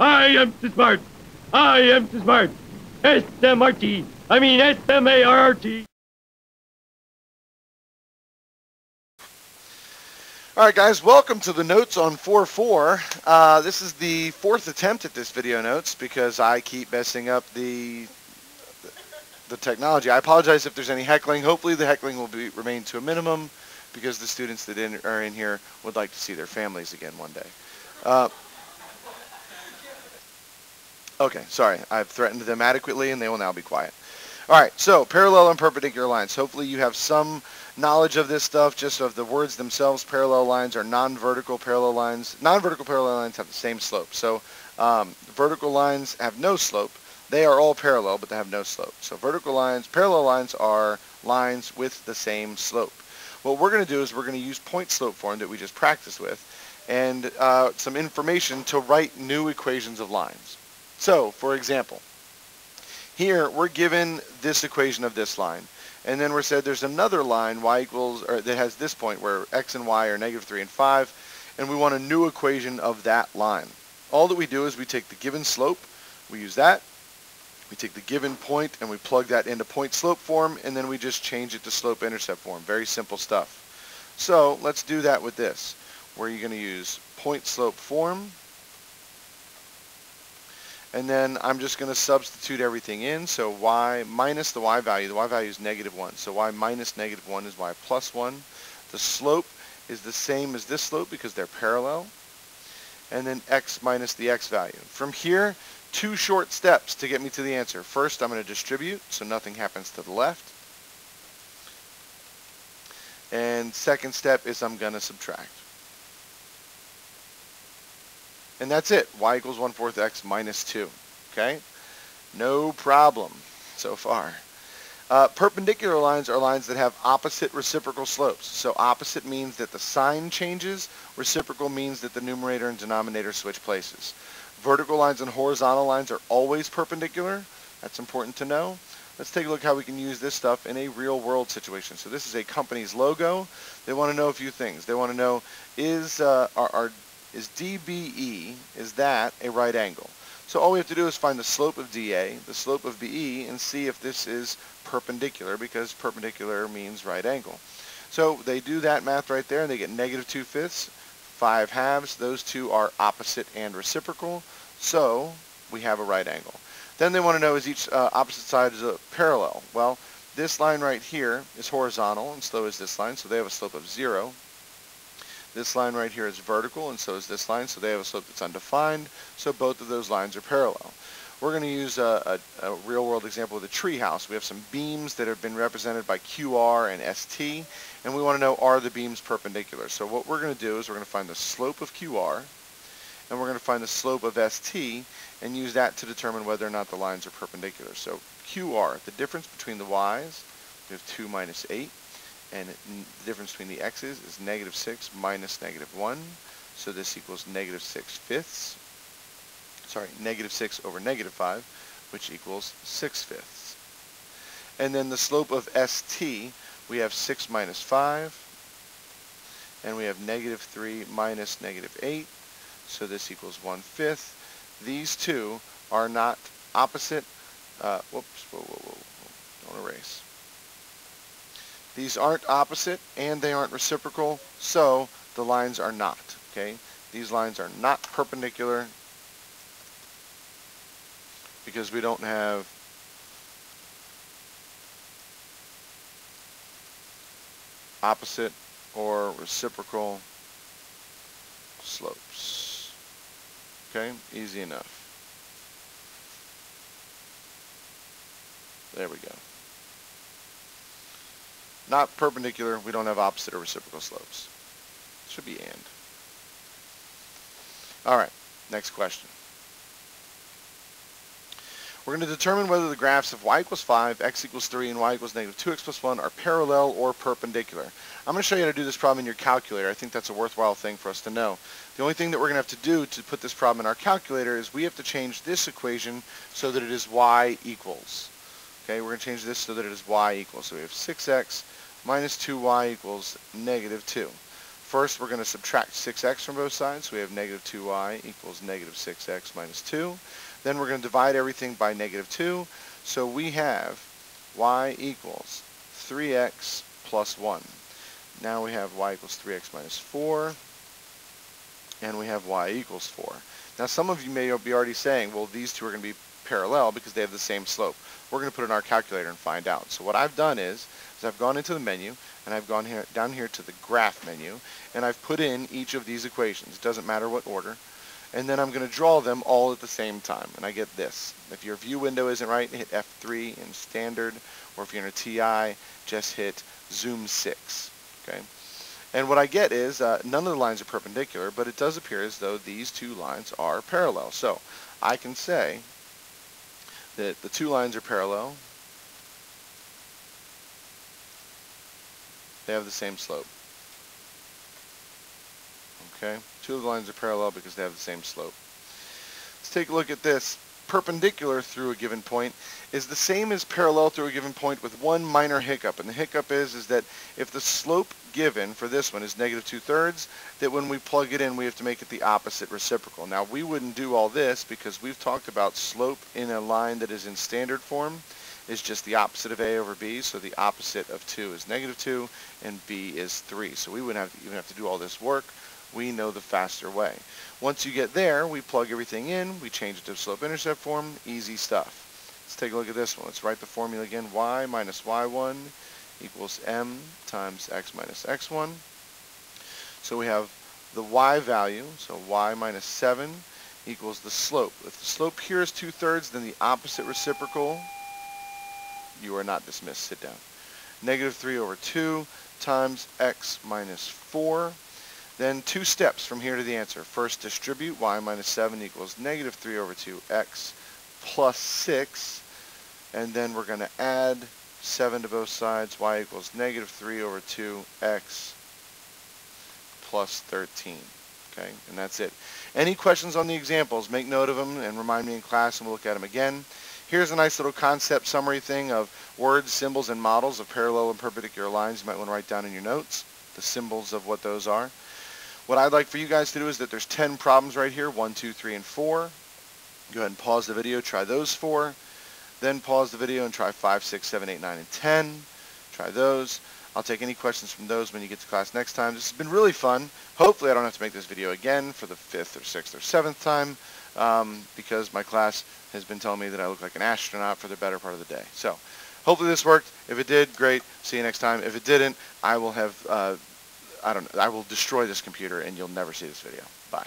I am too smart. I am too smart. S-M-R-T. I mean S-M-A-R-T. All right, guys, welcome to the notes on 4.4. Uh, this is the fourth attempt at this video notes because I keep messing up the the technology. I apologize if there's any heckling. Hopefully the heckling will be remain to a minimum because the students that in, are in here would like to see their families again one day. Uh, okay, sorry. I've threatened them adequately and they will now be quiet. All right, so parallel and perpendicular lines. Hopefully you have some knowledge of this stuff, just of the words themselves. Parallel lines are non-vertical parallel lines. Non-vertical parallel lines have the same slope. So um, vertical lines have no slope. They are all parallel, but they have no slope. So vertical lines, parallel lines are lines with the same slope. What we're going to do is we're going to use point slope form that we just practiced with and uh, some information to write new equations of lines. So, for example, here we're given this equation of this line. And then we're said there's another line y equals, or that has this point where x and y are negative 3 and 5. And we want a new equation of that line. All that we do is we take the given slope, we use that. We take the given point and we plug that into point slope form. And then we just change it to slope intercept form. Very simple stuff. So let's do that with this. You're going to use point slope form and then I'm just going to substitute everything in. So y minus the y value. The y value is negative 1. So y minus negative 1 is y plus 1. The slope is the same as this slope because they're parallel. And then x minus the x value. From here, two short steps to get me to the answer. First, I'm going to distribute, so nothing happens to the left. And second step is I'm going to subtract. And that's it. y equals 1 fourth x minus 2. Okay? No problem so far. Uh, perpendicular lines are lines that have opposite reciprocal slopes. So opposite means that the sign changes. Reciprocal means that the numerator and denominator switch places. Vertical lines and horizontal lines are always perpendicular. That's important to know. Let's take a look how we can use this stuff in a real world situation. So this is a company's logo. They want to know a few things. They want to know is uh, are, are is DBE, is that a right angle? So all we have to do is find the slope of DA, the slope of BE, and see if this is perpendicular, because perpendicular means right angle. So they do that math right there, and they get negative 2 fifths, 5 halves. Those two are opposite and reciprocal, so we have a right angle. Then they want to know is each uh, opposite side is a parallel. Well, this line right here is horizontal, and so is this line, so they have a slope of 0. This line right here is vertical, and so is this line, so they have a slope that's undefined, so both of those lines are parallel. We're going to use a, a, a real-world example of the tree house. We have some beams that have been represented by QR and ST, and we want to know are the beams perpendicular. So what we're going to do is we're going to find the slope of QR, and we're going to find the slope of ST, and use that to determine whether or not the lines are perpendicular. So QR, the difference between the y's, we have 2 minus 8, and the difference between the x's is negative 6 minus negative 1. So this equals negative 6 fifths. Sorry, negative 6 over negative 5, which equals 6 fifths. And then the slope of st, we have 6 minus 5, and we have negative 3 minus negative 8, so this equals 1 fifth. These two are not opposite. Uh, whoops, whoa, whoa, whoa, don't erase. These aren't opposite and they aren't reciprocal, so the lines are not, okay? These lines are not perpendicular because we don't have opposite or reciprocal slopes. Okay, easy enough. There we go. Not perpendicular, we don't have opposite or reciprocal slopes. Should be and. Alright, next question. We're going to determine whether the graphs of y equals 5, x equals 3, and y equals negative 2x plus 1 are parallel or perpendicular. I'm going to show you how to do this problem in your calculator. I think that's a worthwhile thing for us to know. The only thing that we're going to have to do to put this problem in our calculator is we have to change this equation so that it is y equals. Okay, we're going to change this so that it is y equals. So we have 6x minus 2y equals negative 2. First, we're going to subtract 6x from both sides. So we have negative 2y equals negative 6x minus 2. Then we're going to divide everything by negative 2. So we have y equals 3x plus 1. Now we have y equals 3x minus 4. And we have y equals 4. Now some of you may be already saying, well, these two are going to be parallel because they have the same slope. We're going to put it in our calculator and find out. So what I've done is, is I've gone into the menu and I've gone here down here to the graph menu and I've put in each of these equations. It doesn't matter what order. And then I'm going to draw them all at the same time. And I get this. If your view window isn't right, hit F3 in standard. Or if you're in a TI, just hit zoom 6. Okay. And what I get is uh, none of the lines are perpendicular, but it does appear as though these two lines are parallel. So I can say that the two lines are parallel. They have the same slope. Okay, two of the lines are parallel because they have the same slope. Let's take a look at this. Perpendicular through a given point is the same as parallel through a given point with one minor hiccup. And the hiccup is, is that if the slope given for this one is negative two-thirds, that when we plug it in, we have to make it the opposite reciprocal. Now, we wouldn't do all this because we've talked about slope in a line that is in standard form is just the opposite of a over b, so the opposite of 2 is negative 2, and b is 3. So we wouldn't have even have to do all this work. We know the faster way. Once you get there, we plug everything in, we change it to slope-intercept form, easy stuff. Let's take a look at this one. Let's write the formula again. y minus y1 equals m times x minus x1. So we have the y value, so y minus 7 equals the slope. If the slope here is 2 thirds, then the opposite reciprocal you are not dismissed. Sit down. Negative 3 over 2 times x minus 4. Then two steps from here to the answer. First, distribute y minus 7 equals negative 3 over 2x plus 6. And then we're going to add 7 to both sides. y equals negative 3 over 2x plus 13. Okay, and that's it. Any questions on the examples, make note of them and remind me in class and we'll look at them again. Here's a nice little concept summary thing of words, symbols, and models of parallel and perpendicular lines you might want to write down in your notes, the symbols of what those are. What I'd like for you guys to do is that there's 10 problems right here, 1, 2, 3, and 4. Go ahead and pause the video, try those four. Then pause the video and try 5, 6, 7, 8, 9, and 10. Try those. I'll take any questions from those when you get to class next time. This has been really fun. Hopefully I don't have to make this video again for the fifth or sixth or seventh time um, because my class has been telling me that I look like an astronaut for the better part of the day. So hopefully this worked. If it did, great. See you next time. If it didn't, I will have, uh, I don't know, I will destroy this computer and you'll never see this video. Bye.